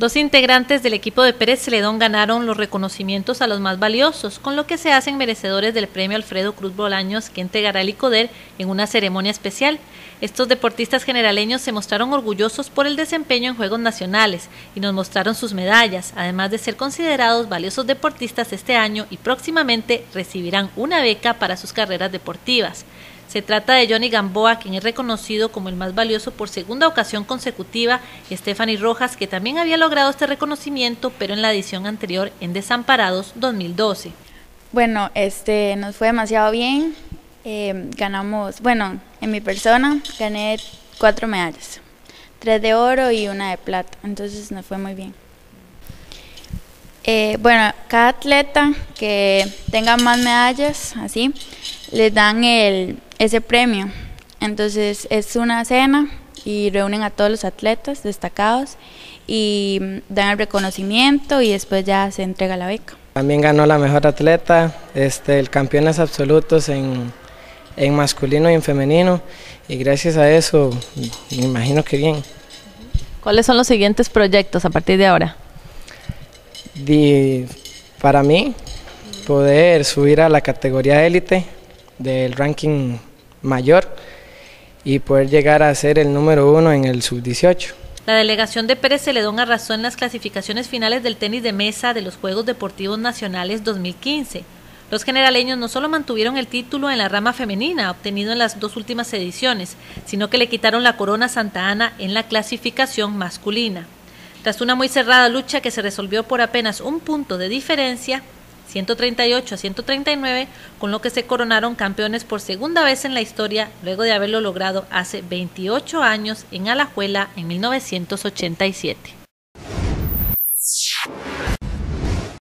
Dos integrantes del equipo de Pérez Celedón ganaron los reconocimientos a los más valiosos, con lo que se hacen merecedores del premio Alfredo Cruz Bolaños que entregará el ICODER en una ceremonia especial. Estos deportistas generaleños se mostraron orgullosos por el desempeño en Juegos Nacionales y nos mostraron sus medallas, además de ser considerados valiosos deportistas este año y próximamente recibirán una beca para sus carreras deportivas. Se trata de Johnny Gamboa, quien es reconocido como el más valioso por segunda ocasión consecutiva, y Stephanie Rojas, que también había logrado este reconocimiento, pero en la edición anterior en Desamparados 2012. Bueno, este nos fue demasiado bien. Eh, ganamos, bueno, en mi persona gané cuatro medallas, tres de oro y una de plata, entonces nos fue muy bien. Eh, bueno, cada atleta que tenga más medallas, así, les dan el, ese premio. Entonces es una cena y reúnen a todos los atletas destacados y dan el reconocimiento y después ya se entrega la beca. También ganó la mejor atleta, este, el campeones absolutos en, en masculino y en femenino y gracias a eso me imagino que bien. ¿Cuáles son los siguientes proyectos a partir de ahora? Para mí, poder subir a la categoría élite del ranking mayor y poder llegar a ser el número uno en el sub-18. La delegación de Pérez Celedón arrasó en las clasificaciones finales del tenis de mesa de los Juegos Deportivos Nacionales 2015. Los generaleños no solo mantuvieron el título en la rama femenina, obtenido en las dos últimas ediciones, sino que le quitaron la corona Santa Ana en la clasificación masculina. Tras una muy cerrada lucha que se resolvió por apenas un punto de diferencia, 138 a 139, con lo que se coronaron campeones por segunda vez en la historia, luego de haberlo logrado hace 28 años en Alajuela en 1987.